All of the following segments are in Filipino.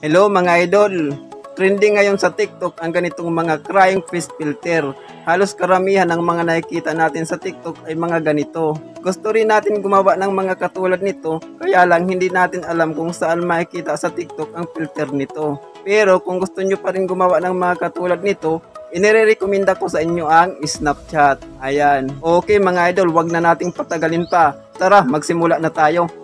Hello mga idol! Trending ngayon sa TikTok ang ganitong mga crying face filter. Halos karamihan ng mga nakikita natin sa TikTok ay mga ganito. Gusto rin natin gumawa ng mga katulad nito, kaya lang hindi natin alam kung saan makikita sa TikTok ang filter nito. Pero kung gusto nyo pa rin gumawa ng mga katulad nito, inire-recommenda ko sa inyo ang Snapchat. Ayan. Okay mga idol, wag na nating patagalin pa. Tara, magsimula na tayo.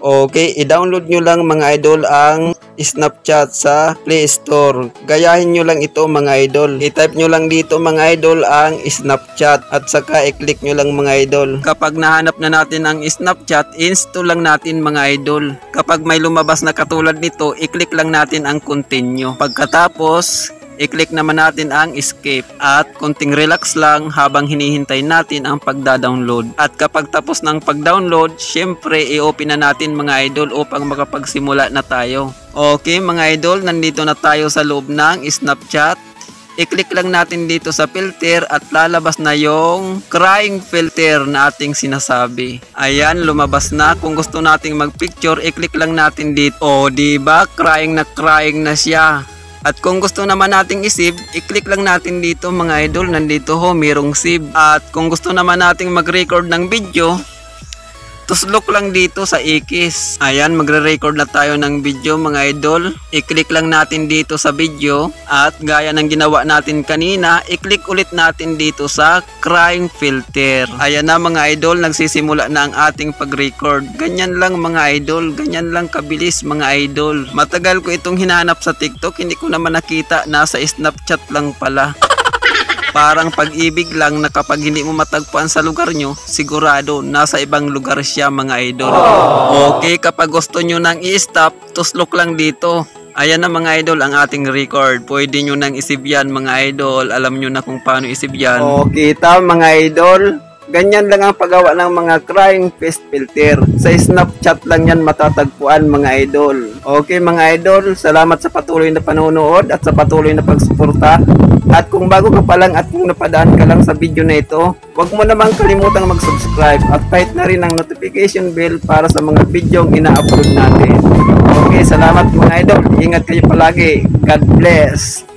Okay, i-download nyo lang mga idol ang Snapchat sa Play Store. Gayahin nyo lang ito mga idol. I-type nyo lang dito mga idol ang Snapchat at saka i-click nyo lang mga idol. Kapag nahanap na natin ang Snapchat, install lang natin mga idol. Kapag may lumabas na katulad nito, i-click lang natin ang continue. Pagkatapos, i-click naman natin ang escape at konting relax lang habang hinihintay natin ang pagda-download. At kapag tapos ng pag-download, syempre i-open na natin mga idol upang makapagsimula na tayo. Okay mga idol, nandito na tayo sa loob ng Snapchat. I-click lang natin dito sa filter at lalabas na yung crying filter na ating sinasabi. Ayan, lumabas na. Kung gusto nating mag-picture, i-click lang natin dito. O, diba? Crying na crying na siya. At kung gusto naman nating isave, i-click lang natin dito mga idol, nandito ho, mayroong save. At kung gusto naman nating mag-record ng video, tuslok lang dito sa ikis. Ayan, magre-record na tayo ng video mga idol. I-click lang natin dito sa video at gaya ng ginawa natin kanina, i-click ulit natin dito sa crying filter. Ayan na mga idol, nagsisimula na ang ating pag-record. Ganyan lang mga idol, ganyan lang kabilis mga idol. Matagal ko itong hinanap sa TikTok, hindi ko naman nakita, nasa Snapchat lang pala. Parang pag-ibig lang na kapag hindi mo matagpuan sa lugar nyo, sigurado nasa ibang lugar siya mga idol. Okay, kapag gusto nyo nang i-stop, tuslok lang dito. Ayan na mga idol ang ating record. Pwede nyo nang isibyan mga idol. Alam nyo na kung paano isibyan. Okay, ta mga idol. Ganyan lang ang paggawa ng mga crying face filter. Sa Snapchat lang yan matatagpuan mga idol. Okay mga idol, salamat sa patuloy na panonood at sa patuloy na pagsuporta. At kung bago ka pa lang at kung napadaan ka lang sa video na ito, huwag mo namang kalimutang mag-subscribe at kahit na rin ang notification bell para sa mga video ina-upload natin. Okay, salamat mga idol. Ingat kayo palagi. God bless.